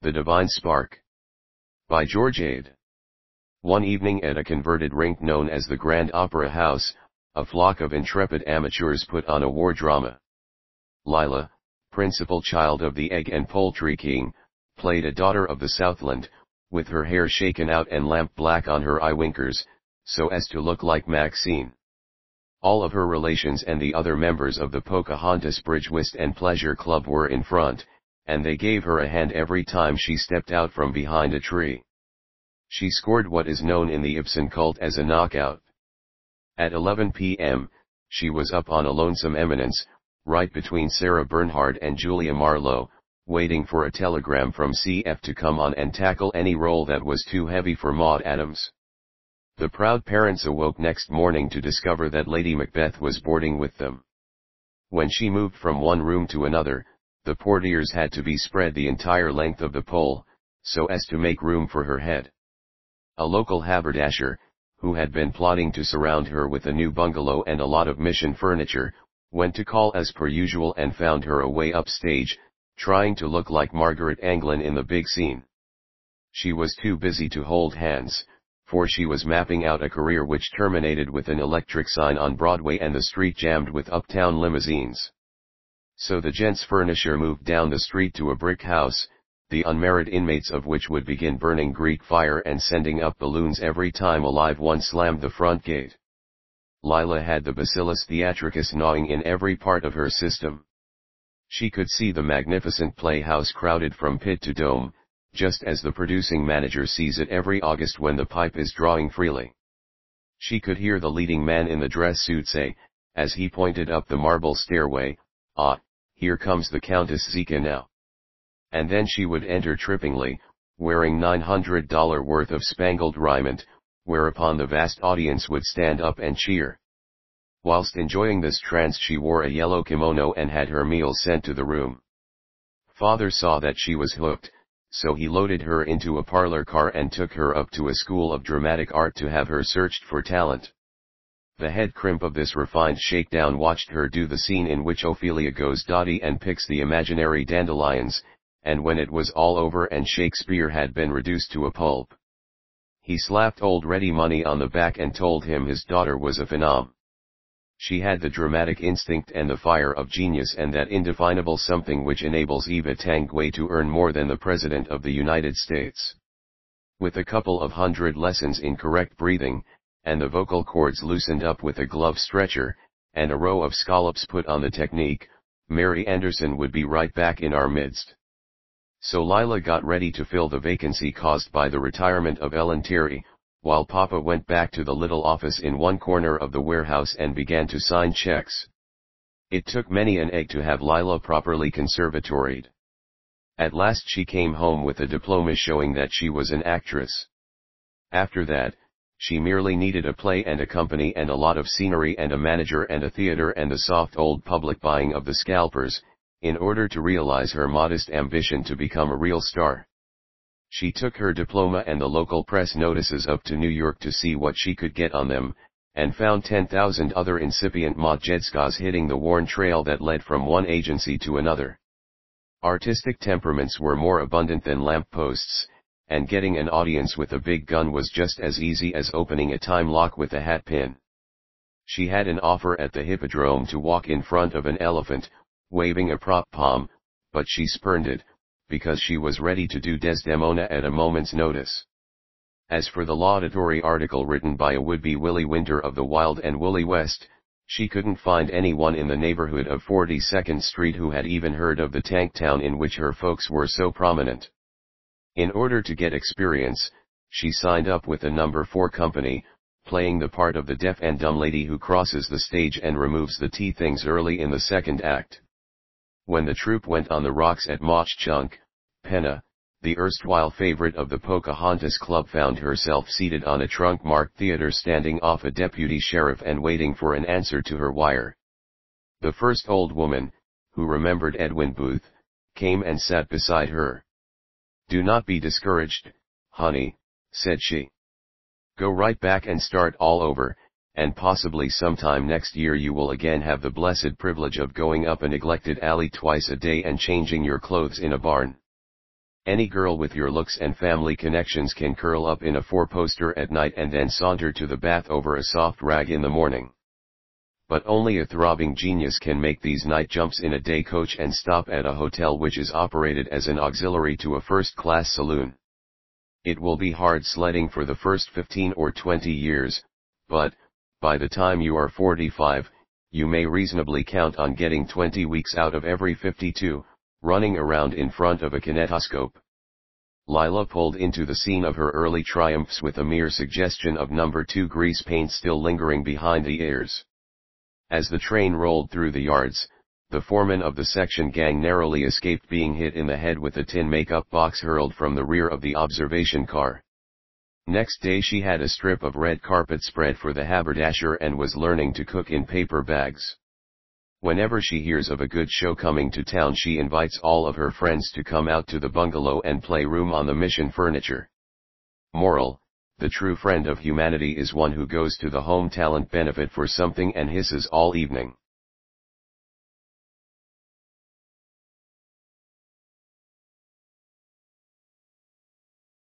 The Divine Spark. By George Ade. One evening at a converted rink known as the Grand Opera House, a flock of intrepid amateurs put on a war drama. Lila, principal child of the egg and poultry king, played a daughter of the Southland, with her hair shaken out and lamp black on her eye winkers, so as to look like Maxine. All of her relations and the other members of the Pocahontas Bridge Whist and Pleasure Club were in front, and they gave her a hand every time she stepped out from behind a tree. She scored what is known in the Ibsen cult as a knockout. At 11 p.m., she was up on a lonesome eminence, right between Sarah Bernhardt and Julia Marlowe, waiting for a telegram from CF to come on and tackle any role that was too heavy for Maud Adams. The proud parents awoke next morning to discover that Lady Macbeth was boarding with them. When she moved from one room to another, the portieres had to be spread the entire length of the pole, so as to make room for her head. A local haberdasher, who had been plotting to surround her with a new bungalow and a lot of mission furniture, went to call as per usual and found her away upstage, trying to look like Margaret Anglin in the big scene. She was too busy to hold hands, for she was mapping out a career which terminated with an electric sign on Broadway and the street jammed with uptown limousines. So the gents furnisher moved down the street to a brick house, the unmarried inmates of which would begin burning Greek fire and sending up balloons every time a live one slammed the front gate. Lila had the bacillus theatricus gnawing in every part of her system. She could see the magnificent playhouse crowded from pit to dome, just as the producing manager sees it every August when the pipe is drawing freely. She could hear the leading man in the dress suit say, as he pointed up the marble stairway, ah, here comes the Countess Zika now and then she would enter trippingly, wearing $900 worth of spangled raiment, whereupon the vast audience would stand up and cheer. Whilst enjoying this trance she wore a yellow kimono and had her meals sent to the room. Father saw that she was hooked, so he loaded her into a parlor car and took her up to a school of dramatic art to have her searched for talent. The head crimp of this refined shakedown watched her do the scene in which Ophelia goes dotty and picks the imaginary dandelions, and when it was all over and Shakespeare had been reduced to a pulp. He slapped old Ready Money on the back and told him his daughter was a phenom. She had the dramatic instinct and the fire of genius and that indefinable something which enables Eva Tanguay to earn more than the President of the United States. With a couple of hundred lessons in correct breathing, and the vocal cords loosened up with a glove stretcher, and a row of scallops put on the technique, Mary Anderson would be right back in our midst. So Lila got ready to fill the vacancy caused by the retirement of Ellen Terry, while Papa went back to the little office in one corner of the warehouse and began to sign checks. It took many an egg to have Lila properly conservatoried. At last she came home with a diploma showing that she was an actress. After that, she merely needed a play and a company and a lot of scenery and a manager and a theater and the soft old public buying of the scalpers, in order to realize her modest ambition to become a real star. She took her diploma and the local press notices up to New York to see what she could get on them, and found 10,000 other incipient Modjeskas hitting the worn trail that led from one agency to another. Artistic temperaments were more abundant than lampposts, and getting an audience with a big gun was just as easy as opening a time lock with a hat pin. She had an offer at the Hippodrome to walk in front of an elephant, waving a prop palm, but she spurned it, because she was ready to do Desdemona at a moment's notice. As for the laudatory article written by a would-be Willie Winter of the Wild and Woolly West, she couldn't find anyone in the neighborhood of 42nd Street who had even heard of the tank town in which her folks were so prominent. In order to get experience, she signed up with a number 4 company, playing the part of the deaf and dumb lady who crosses the stage and removes the tea things early in the second act. When the troupe went on the rocks at Mauch Chunk, Penna, the erstwhile favorite of the Pocahontas Club found herself seated on a trunk-marked theater standing off a deputy sheriff and waiting for an answer to her wire. The first old woman, who remembered Edwin Booth, came and sat beside her. Do not be discouraged, honey, said she. Go right back and start all over, and possibly sometime next year you will again have the blessed privilege of going up a neglected alley twice a day and changing your clothes in a barn. Any girl with your looks and family connections can curl up in a four-poster at night and then saunter to the bath over a soft rag in the morning. But only a throbbing genius can make these night jumps in a day coach and stop at a hotel which is operated as an auxiliary to a first-class saloon. It will be hard sledding for the first 15 or 20 years, but, by the time you are 45, you may reasonably count on getting 20 weeks out of every 52, running around in front of a kinetoscope. Lila pulled into the scene of her early triumphs with a mere suggestion of number 2 grease paint still lingering behind the ears. As the train rolled through the yards, the foreman of the section gang narrowly escaped being hit in the head with a tin makeup box hurled from the rear of the observation car. Next day she had a strip of red carpet spread for the haberdasher and was learning to cook in paper bags. Whenever she hears of a good show coming to town she invites all of her friends to come out to the bungalow and play room on the mission furniture. Moral, the true friend of humanity is one who goes to the home talent benefit for something and hisses all evening.